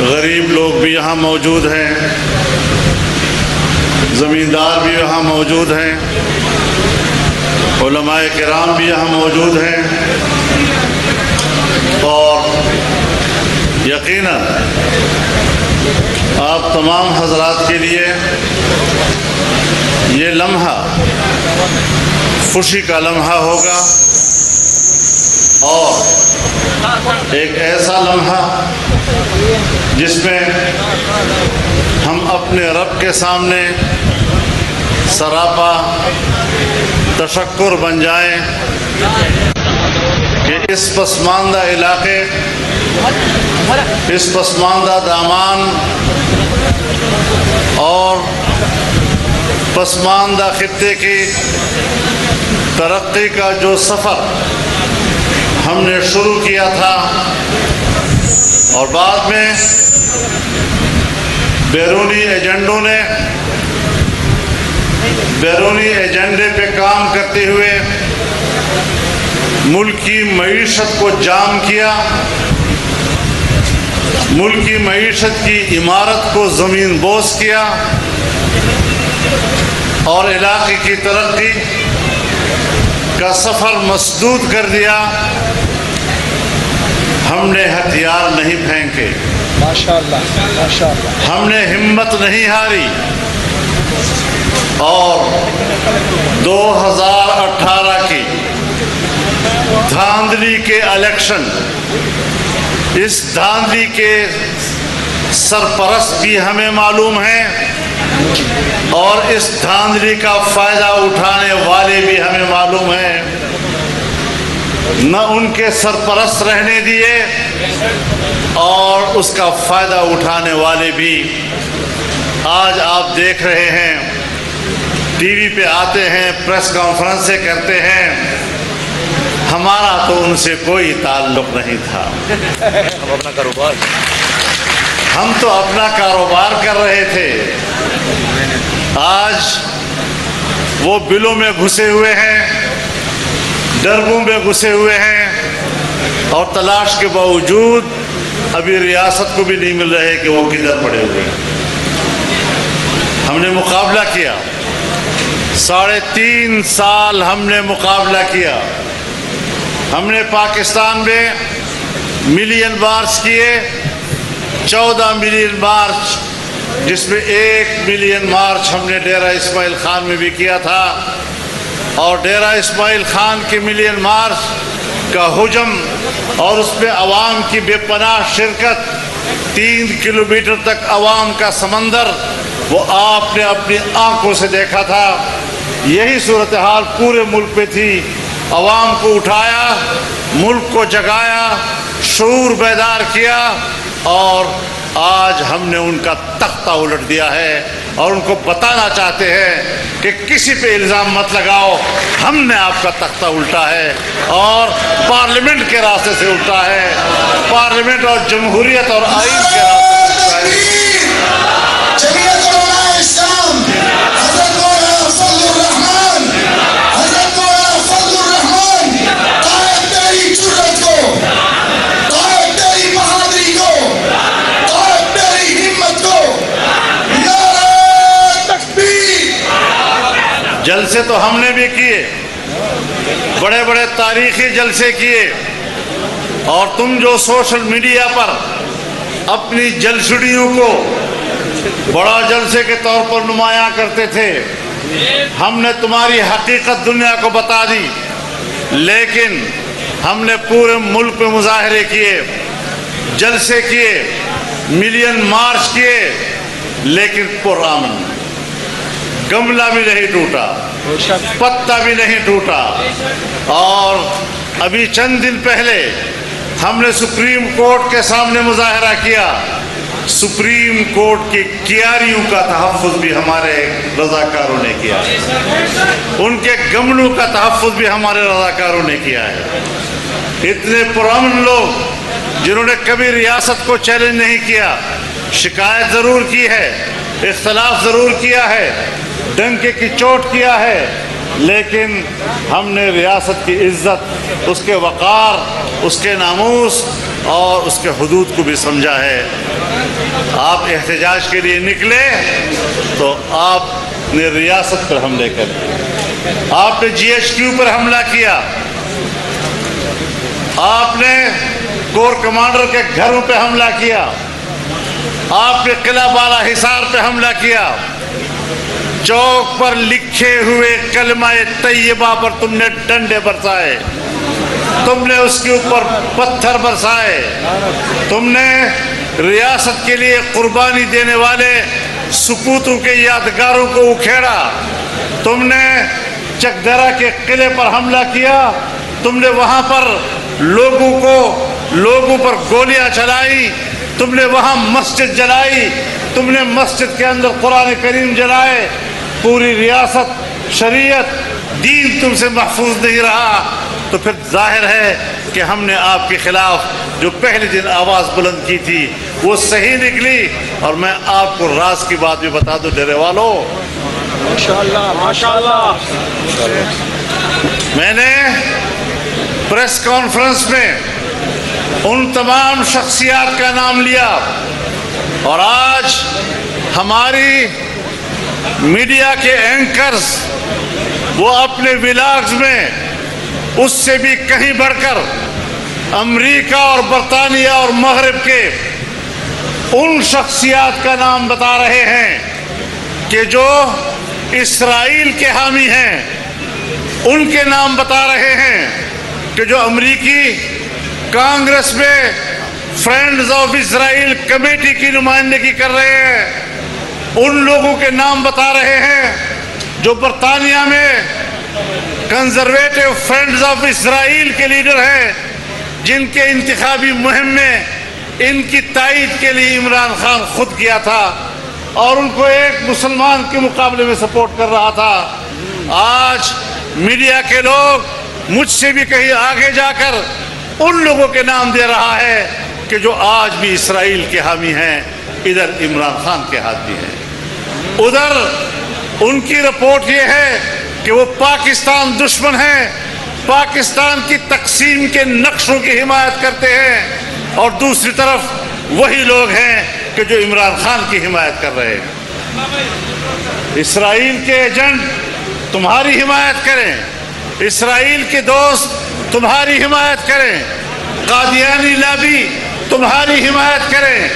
गरीब लोग भी यहाँ मौजूद हैं। ज़मींदार भी यहाँ मौजूद हैं। उलमाए किराम भी यहाँ मौजूद हैं। और यकीन आप तमाम हजरात के लिए ये लम्हा, खुशी का लम्हा होगा। और एक ऐसा लम्हा जिसमें हम अपने रब के सामने सरापा तशक्र बन जाएँ कि इस पसमानदा इलाके, इस पसमानदा दामान और पसमानदा खत्े की तरक्की का जो सफ़र हमने शुरू किया था और बाद में बैरूनी एजेंडों ने बैरूनी एजेंडे पे काम करते हुए मुल्क की मीशत को जाम किया, मुल्क की मीशत की इमारत को ज़मीन बोस किया और इलाके की तरक्की का सफ़र मसदूद कर दिया। हमने हथियार नहीं फेंके। माशाल्लाह माशाल्लाह। हमने हिम्मत नहीं हारी। और 2018 की धांधली के इलेक्शन इस धांधली के सरपरस्त भी हमें मालूम है और इस धांधली का फ़ायदा उठाने वाले भी हमें मालूम है। न उनके सरपरस्त रहने दिए और उसका फ़ायदा उठाने वाले भी। आज आप देख रहे हैं टीवी पे आते हैं प्रेस कॉन्फ्रेंसें करते हैं हमारा तो उनसे कोई ताल्लुक नहीं था। हम अपना कारोबार। हम तो अपना कारोबार कर रहे थे। आज वो बिलों में घुसे हुए हैं डरबों में घुसे हुए हैं और तलाश के बावजूद अभी रियासत को भी नहीं मिल रहे कि वो किधर पड़े हुए हैं। हमने मुकाबला किया। साढ़े तीन साल हमने मुकाबला किया। हमने पाकिस्तान में मिलियन मार्च किए, चौदह मिलियन मार्च जिसमें एक मिलियन मार्च हमने डेरा इस्माइल खान में भी किया था। और डेरा इस्माइल खान की मिलियन मार्च का हुजम और उसमें अवाम की बेपनाह शिरकत, तीन किलोमीटर तक अवाम का समंदर, वो आपने अपनी आँखों से देखा था। यही सूरत हाल पूरे मुल्क में थी। अवाम को उठाया, मुल्क को जगाया, शूर बेदार किया और आज हमने उनका तख्ता उलट दिया है। और उनको बताना चाहते हैं कि किसी पे इल्ज़ाम मत लगाओ। हमने आपका तख्ता उल्टा है और पार्लियामेंट के रास्ते से उल्टा है। पार्लियामेंट और जमहूरियत और आइन के रास्ते से उल्टा है। जलसे तो हमने भी किए। बड़े बड़े तारीखी जलसे किए। और तुम जो सोशल मीडिया पर अपनी जलसड़ियों को बड़ा जलसे के तौर पर नुमाया करते थे, हमने तुम्हारी हकीकत दुनिया को बता दी। लेकिन हमने पूरे मुल्क में मुजाहरे किए, जलसे किए, मिलियन मार्च किए, लेकिन पुरान गमला भी नहीं टूटा। पत्ता भी नहीं टूटा। और अभी चंद दिन पहले हमने सुप्रीम कोर्ट के सामने मुजाहरा किया। सुप्रीम कोर्ट की क्यारियों का तहफ़ भी हमारे रजाकारों ने किया है। उनके गमलों का तहफ़ भी हमारे रजाकारों ने किया है। इतने पुरान लोग जिन्होंने कभी रियासत को चैलेंज नहीं किया, शिकायत ज़रूर की है, इख्तलाफ ज़रूर किया है डंके की चोट किया है, लेकिन हमने रियासत की इज़्ज़त, उसके वक़ार, उसके नामूस और उसके हदूद को भी समझा है। आप एहतजाज के लिए निकले तो आपने रियासत पर हमले कर। आपने जीएचक्यू पर हमला किया। आपने कोर कमांडर के घरों पे हमला किया। आपने किला बाला हिसार पे हमला किया। चौक पर लिखे हुए कलमा तैयबा पर तुमने डंडे बरसाए। तुमने उसके ऊपर पत्थर बरसाए। तुमने रियासत के लिए कुर्बानी देने वाले सुपूतों के यादगारों को उखेड़ा। तुमने चकदरा के किले पर हमला किया। तुमने वहाँ पर लोगों को, लोगों पर गोलियाँ चलाई। तुमने वहाँ मस्जिद जलाई। तुमने मस्जिद के अंदर कुरान करीम जलाए। पूरी रियासत शरीयत दीन तुमसे महफूज नहीं रहा। तो फिर ज़ाहिर है कि हमने आपके खिलाफ जो पहले दिन आवाज़ बुलंद की थी वो सही निकली। और मैं आपको राज की बात भी बता दूँ डरे वालों। माशाल्लाह माशाल्लाह। मैंने प्रेस कॉन्फ्रेंस में उन तमाम शख्सियात का नाम लिया। और आज हमारी मीडिया के एंकर्स वो अपने विलाग्स में उससे भी कहीं बढ़कर अमेरिका और बरतानिया और मगरब के उन शख्सियात का नाम बता रहे हैं कि जो इसराइल के हामी हैं, उनके नाम बता रहे हैं कि जो अमरीकी कांग्रेस में फ्रेंड्स ऑफ़ इसराइल कमेटी की नुमाइंदगी कर रहे हैं। उन लोगों के नाम बता रहे हैं जो बरतानिया में कंजर्वेटिव फ्रेंड्स ऑफ़ इसराइल के लीडर हैं, जिनके इंतबी मुहिम में इनकी तायद के लिए इमरान खान खुद किया था और उनको एक मुसलमान के मुकाबले में सपोर्ट कर रहा था। आज मीडिया के लोग मुझसे भी कहीं आगे जाकर उन लोगों के नाम दे रहा है कि जो आज भी इसराइल के हामी हैं, इधर इमरान खान के हाथ भी हैं। उधर उनकी रिपोर्ट ये है कि वो पाकिस्तान दुश्मन है। पाकिस्तान की तकसीम के नक्शों की हिमायत करते हैं और दूसरी तरफ़ वही लोग हैं कि जो इमरान खान की हिमायत कर रहे हैं। इसराइल के एजेंट तुम्हारी हिमायत करें। इसराइल के दोस्त तुम्हारी हिमायत करें। कादियानी लाबी तुम्हारी हिमायत करें।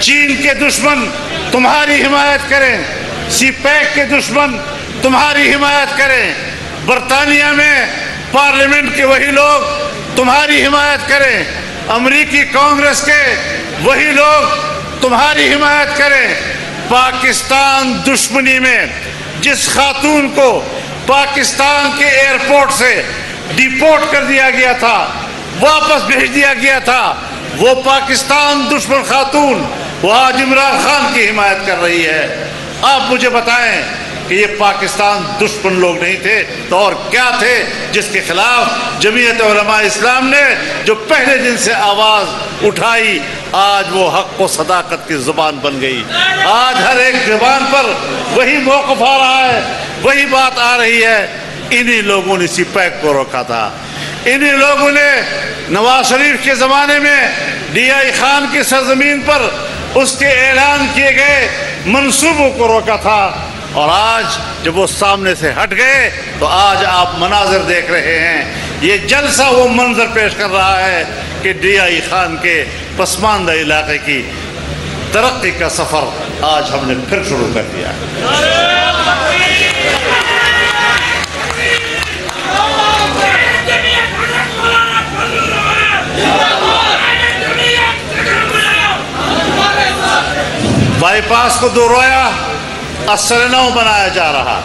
चीन के दुश्मन तुम्हारी हिमायत करें। सी पैक के दुश्मन तुम्हारी हिमायत करें। बरतानिया में पार्लियामेंट के वही लोग तुम्हारी हिमायत करें। अमरीकी कांग्रेस के वही लोग तुम्हारी हिमायत करें। पाकिस्तान दुश्मनी में जिस खातून को पाकिस्तान के एयरपोर्ट से डिपोर्ट कर दिया गया था, वापस भेज दिया गया था, वो पाकिस्तान दुश्मन खातून वो आज इमरान खान की हिमायत कर रही है। आप मुझे बताएँ कि ये पाकिस्तान दुश्मन लोग नहीं थे तो और क्या थे जिसके खिलाफ जमीयत इस्लाम ने जो पहले दिन से आवाज़ उठाई, आज वो हक व सदाकत की ज़ुबान बन गई। आज हर एक ज़ुबान पर वही मौकफ आ रहा है, वही बात आ रही है। इन्हीं लोगों ने इसी पैक को रोका था। इन्हीं लोगों ने नवाज़ शरीफ के ज़माने में डी खान की सरजमीन पर उसके ऐलान किए गए मनसूबों को रोका था। और आज जब वो सामने से हट गए तो आज आप मनाजर देख रहे हैं। ये जलसा वो मंजर पेश कर रहा है कि डी आई खान के पसमानदा इलाके की तरक्की का सफ़र आज हमने फिर शुरू कर दिया। बाईपास को दोहराया असरनौ बनाया जा रहा।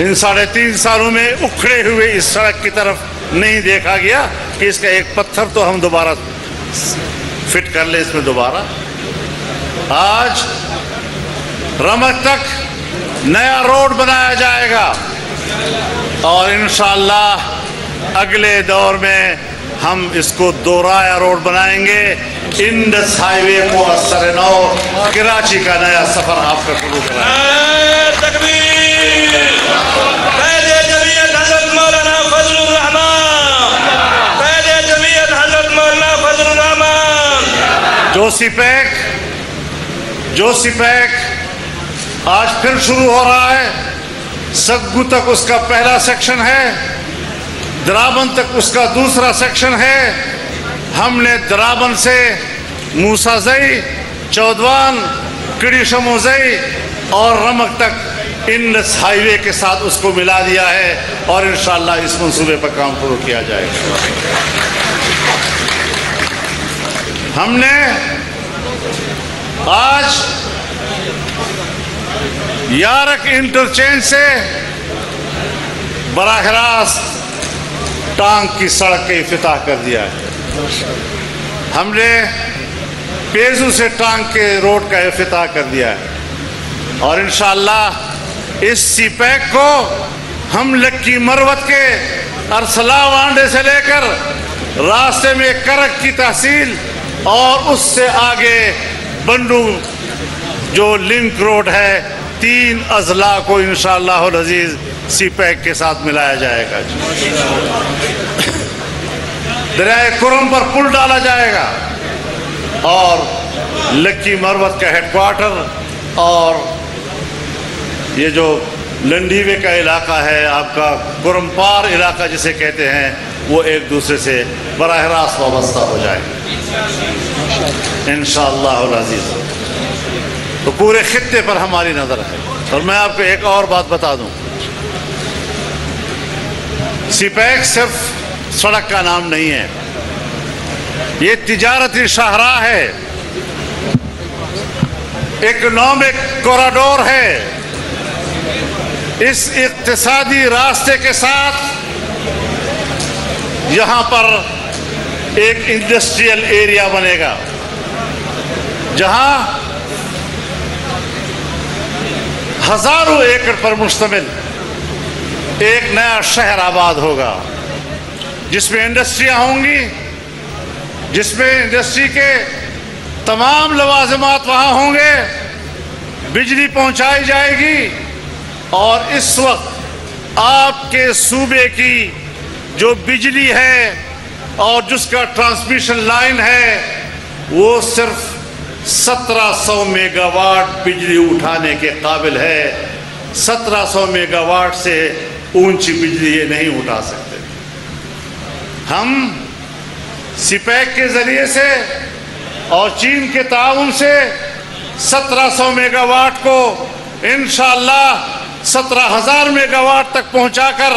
इन साढ़े तीन सालों में उखड़े हुए इस सड़क की तरफ़ नहीं देखा गया कि इसका एक पत्थर तो हम दोबारा फिट कर ले इसमें दोबारा। आज रमक तक नया रोड बनाया जाएगा और इन अगले दौर में हम इसको दोराया रोड बनाएँगे। इंडस हाईवे को असर नौ कराची का नया सफ़र आपका शुरू कराएँगे जोशी पैक जोशी पैक। आज फिर शुरू हो रहा है। सग्गू तक उसका पहला सेक्शन है। द्राबन तक उसका दूसरा सेक्शन है। हमने द्राबन से मूसाजई चौदवान किड़ीशमोजई और रमक तक इन हाईवे के साथ उसको मिला दिया है और इन इस मंसूबे पर काम शुरू किया जाएगा। हमने आज यारक इंटरचेंज से बराह रास्त टांग की सड़क के इफ्ताह कर दिया है। हमने पेजू से टांग के रोड का इफ्ताह कर दिया है। और इन इस सी पैक को हम लक्की मरवत के अरसला वांडे से लेकर रास्ते में करक की तहसील और उससे आगे बंडू जो लिंक रोड है, तीन अजला को इन अज़ीज़ सी पैक के साथ मिलाया जाएगा दरिया कुरम पर पुल डाला जाएगा और लक्की मरवत का हेडक्वार्टर और ये जो लंडीवे का इलाका है, आपका कुरमपार इलाका जिसे कहते हैं, वो एक दूसरे से बरह रास्त वाबस्ता हो जाए इन अज़ीज़। तो पूरे खत्े पर हमारी नज़र है। और मैं आपको एक और बात बता दूँ। सिपैक सिर्फ़ सड़क का नाम नहीं है। ये तिजारती शाहरा है। इकोनॉमिक कॉरिडोर है। इस इकतसादी रास्ते के साथ यहाँ पर एक इंडस्ट्रियल एरिया बनेगा, जहाँ हज़ारों एकड़ पर मुश्तमिल एक नया शहर आबाद होगा, जिसमें इंडस्ट्रियाँ होंगी, जिसमें इंडस्ट्री के तमाम लवाजमात वहाँ होंगे, बिजली पहुंचाई जाएगी, और इस वक्त आपके सूबे की जो बिजली है और जिसका ट्रांसमिशन लाइन है, वो सिर्फ़ 1700 मेगावाट बिजली उठाने के काबिल है। 1700 मेगावाट से ऊँची बिजली ये नहीं उठा सकते। हम सिपैक के ज़रिए से और चीन के ताउन से 1700 मेगावाट को इन सत्रह हज़ार मेगावाट तक पहुंचाकर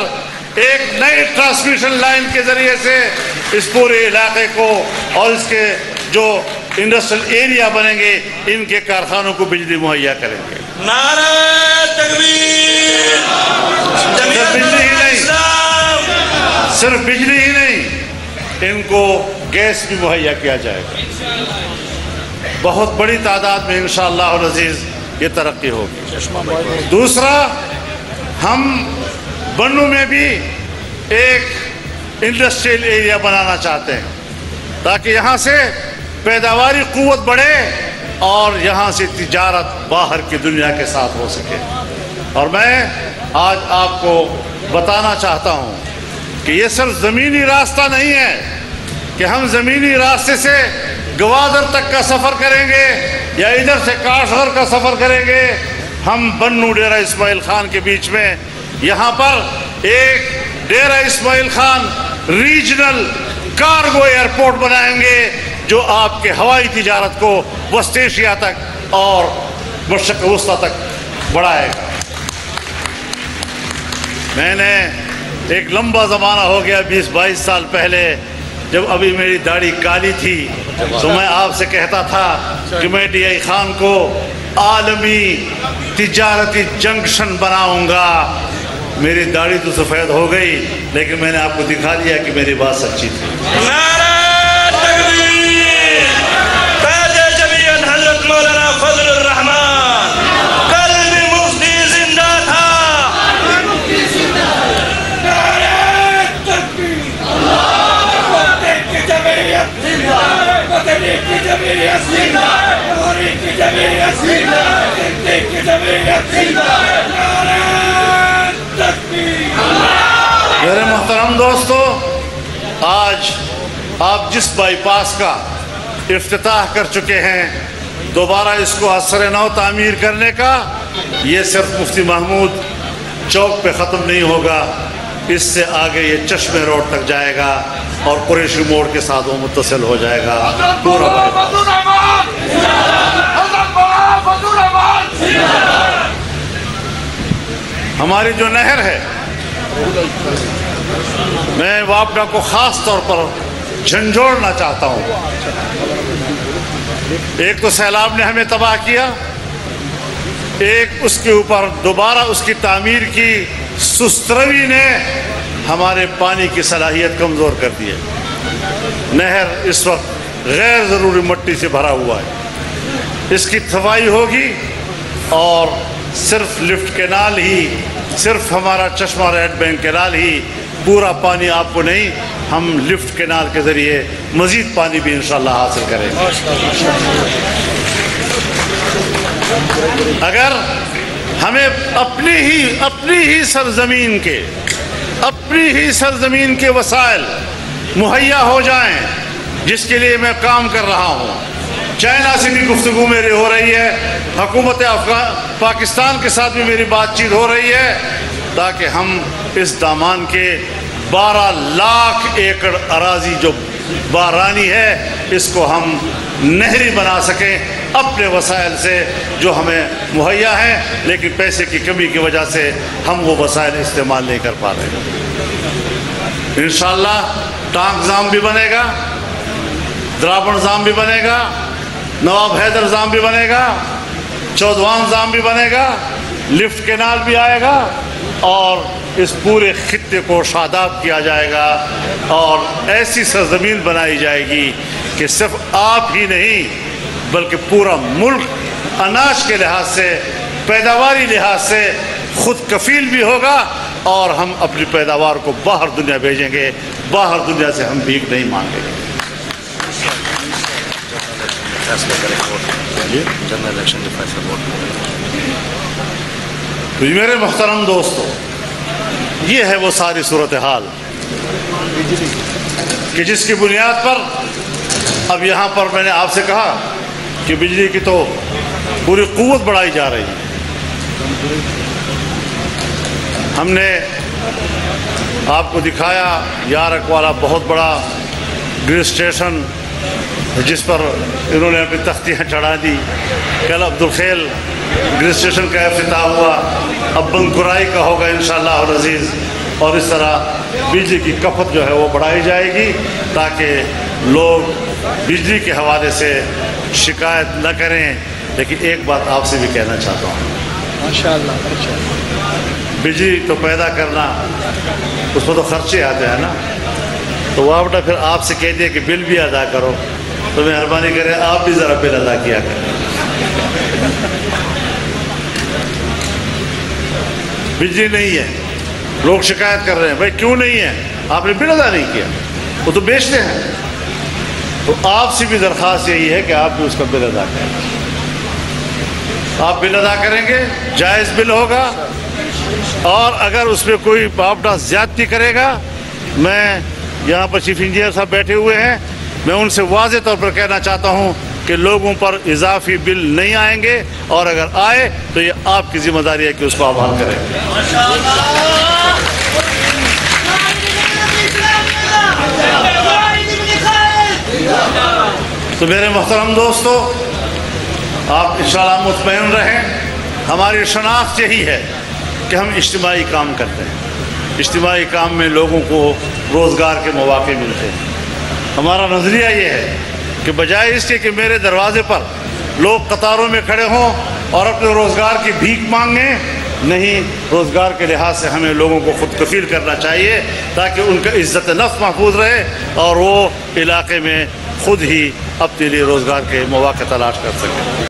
एक नए ट्रांसमिशन लाइन के ज़रिए से इस पूरे इलाके को और इसके जो इंडस्ट्रियल एरिया बनेंगे, इनके कारखानों को बिजली मुहैया करेंगे। नारा तकबीर सिर्फ़ बिजली ही नहीं। सिर्फ़ बिजली ही नहीं इनको गैस भी मुहैया किया जाएगा। बहुत बड़ी तादाद में इन अज़ीज़ ये तरक्की होगी। दूसरा हम बनू में भी एक इंडस्ट्रियल एरिया बनाना चाहते हैं ताकि यहाँ से पैदावारी कुत बढ़े और यहाँ से तिजारत बाहर की दुनिया के साथ हो सके। और मैं आज आपको बताना चाहता हूँ कि ये सिर्फ़ ज़मीनी रास्ता नहीं है कि हम ज़मीनी रास्ते से गवादर तक का सफ़र करेंगे या इधर से काशगर का सफ़र करेंगे। हम बन्नू डेरा इस्माइल खान के बीच में, यहाँ पर एक Dera Ismail Khan regional cargo airport बनाएँगे। जो आपके हवाई तजारत को वस्त एशिया तक और मशक वस्ता तक बढ़ाएगा। मैंने एक लंबा ज़माना हो गया, बीस बाईस साल पहले, जब अभी मेरी दाढ़ी काली थी तो मैं आपसे कहता था कि मैं डी आई खान को आलमी तजारती जंक्शन बनाऊँगा। मेरी दाढ़ी तो सफ़ेद हो गई, लेकिन मैंने आपको दिखा दिया कि मेरी बात सच्ची थी। मेरे मोहतरम दोस्तों, आज आप जिस बाईपास का इफ्तताह कर चुके हैं, दोबारा इसको असर नौ तामीर करने का, ये सिर्फ़ मुफ्ती महमूद चौक पे ख़त्म नहीं होगा, इससे आगे ये चश्मे रोड तक जाएगा। और कुरेशी मोड़ के साथ वो मुतसिल हो जाएगा। हमारी जो नहर है मैं वापडा को ख़ास तौर पर झंझोड़ना चाहता हूँ। एक तो सैलाब ने हमें तबाह किया एक उसके ऊपर दोबारा उसकी तामीर की सुस्तरवी ने हमारे पानी की सलाहियत कमज़ोर कर दी है। नहर इस वक्त गैर ज़रूरी मट्टी से भरा हुआ है। इसकी सफ़ाई होगी और सिर्फ़ लिफ्ट केनाल ही, सिर्फ़ हमारा चश्मा रेड बैंक केनाल ही, पूरा पानी आपको नहीं, हम लिफ्ट केनाल के ज़रिए मज़ीद पानी भी इंशाल्लाह हासिल करेंगे। अगर हमें अपनी ही अपनी ही सरजमीन के अपनी ही सरजमीन के वसाइल मुहैया हो जाएँ, जिसके लिए मैं काम कर रहा हूँ। चाइना से भी गुफ्तु मेरी हो रही है। हुकूमत पाकिस्तान के साथ भी मेरी बातचीत हो रही है, ताकि हम इस दामान के 12 लाख एकड़ अराजी जो बारानी है, इसको हम नहरी बना सकें अपने वसाइल से जो हमें मुहैया है, लेकिन पैसे की कमी की वजह से हम वो वसाइल इस्तेमाल नहीं कर पा रहे हैं। इन टांग जाम भी बनेगा, द्रावण जाम भी बनेगा, नवाब हैदर जाम भी बनेगा चौधवान जाम भी बनेगा, लिफ्ट केनाल भी आएगा, और इस पूरे खत्े को शादाब किया जाएगा और ऐसी सरजमीन बनाई जाएगी कि सिर्फ़ आप ही नहीं बल्कि पूरा मुल्क अनाज के लिहाज से पैदावारी लिहाज से खुद कफील भी होगा और हम अपनी पैदावार को बाहर दुनिया भेजेंगे। बाहर दुनिया से हम भीख नहीं मांगेंगे। तो मेरे मोहतरम दोस्तों ये है वो सारी सूरत हाल। कि जिसकी बुनियाद पर, अब यहाँ पर मैंने आपसे कहा कि बिजली की तो पूरी क़वत बढ़ाई जा रही है। हमने आपको दिखाया, यारक वाला बहुत बड़ा ग्रिल स्टेशन, जिस पर इन्होंने अपनी तख्तियाँ चढ़ा दी। कल अब्दुल खेल ग्रिल स्टेशन का अफ्ताह हुआ। अब बंकुराई का होगा इन अज़ीज़। और इस तरह बिजली की खपत जो है वो बढ़ाई जाएगी ताकि लोग बिजली के हवाले से शिकायत न करें। लेकिन एक बात आपसे भी कहना चाहता हूँ। माशा बिजली तो पैदा करना उसमें तो खर्चे आते हैं ना। तो वह बेटा फिर आपसे कह दिया कि बिल भी अदा करो। तो मेहरबानी करें आप भी ज़रा बिल अदा किया करें। बिजली नहीं है। लोग शिकायत कर रहे हैं, भाई क्यों नहीं है? आपने बिल अदा नहीं किया। वो तो बेचते हैं। तो आपसे भी दरख्वास्त यही है कि आप भी उसका बिल अदा करें। आप बिल अदा करेंगे, जायज़ बिल होगा। और अगर उसमें कोई आपका ज्यादती करेगा, मैं यहाँ पर चीफ इंजीनियर साहब बैठे हुए हैं। मैं उनसे वाज तौर पर कहना चाहता हूँ कि लोगों पर इजाफी बिल नहीं आएँगे। और अगर आए तो ये आपकी ज़िम्मेदारी है कि उसको आप हल करें। तो मेरे मोहतरम दोस्तों, आप इंशाल्लाह मुतमैन रहें। हमारी शनाख्त यही है कि हम इज्तमाही काम करते हैं। इज्तमाही काम में लोगों को रोज़गार के मौाक़े मिलते हैं। हमारा नज़रिया ये है कि बजाय इसके कि मेरे दरवाजे पर लोग कतारों में खड़े हों और अपने रोज़गार की भीख मांगे नहीं, रोज़गार के लिहाज से हमें लोगों को खुद कफील करना चाहिए ताकि उनका इज़्ज़त नफ महफूज रहे और वो इलाके में खुद ही अपने लिए रोज़गार के मौाक़े तलाश कर सकें।